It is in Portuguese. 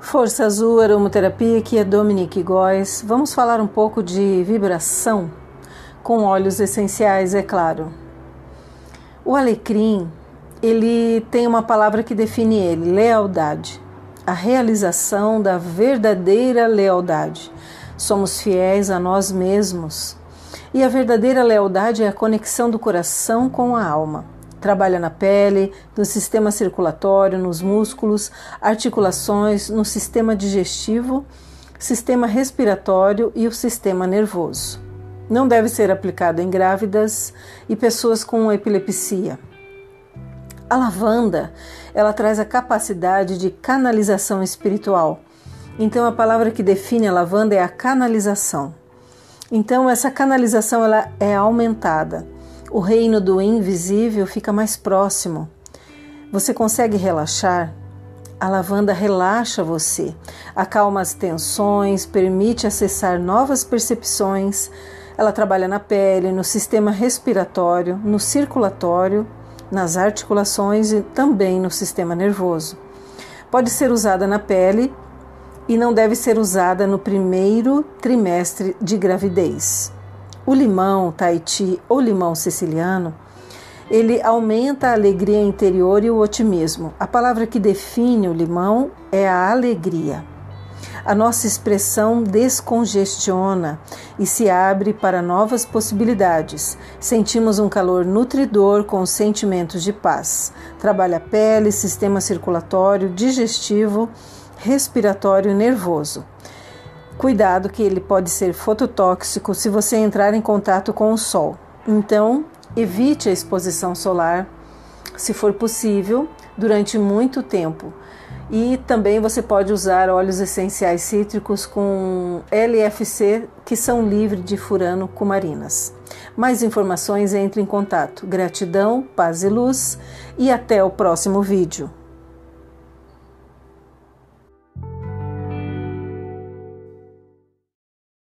Força Azul Aromoterapia, aqui é Dominique Góes. Vamos falar um pouco de vibração com óleos essenciais, é claro. O alecrim, ele tem uma palavra que define ele, lealdade. A realização da verdadeira lealdade. Somos fiéis a nós mesmos. E a verdadeira lealdade é a conexão do coração com a alma. Trabalha na pele, no sistema circulatório, nos músculos, articulações, no sistema digestivo, sistema respiratório e o sistema nervoso. Não deve ser aplicado em grávidas e pessoas com epilepsia. A lavanda, ela traz a capacidade de canalização espiritual. Então a palavra que define a lavanda é a canalização. Então essa canalização ela é aumentada o reino do invisível fica mais próximo. Você consegue relaxar? A lavanda relaxa você, acalma as tensões, permite acessar novas percepções. Ela trabalha na pele, no sistema respiratório, no circulatório, nas articulações e também no sistema nervoso. Pode ser usada na pele e não deve ser usada no primeiro trimestre de gravidez. O limão Tahiti ou limão siciliano, ele aumenta a alegria interior e o otimismo. A palavra que define o limão é a alegria. A nossa expressão descongestiona e se abre para novas possibilidades. Sentimos um calor nutridor com sentimentos de paz. Trabalha a pele, sistema circulatório, digestivo, respiratório e nervoso. Cuidado que ele pode ser fototóxico se você entrar em contato com o sol. Então, evite a exposição solar, se for possível, durante muito tempo. E também você pode usar óleos essenciais cítricos com LFC que são livres de furano cumarinas. Mais informações entre em contato. Gratidão, paz e luz e até o próximo vídeo.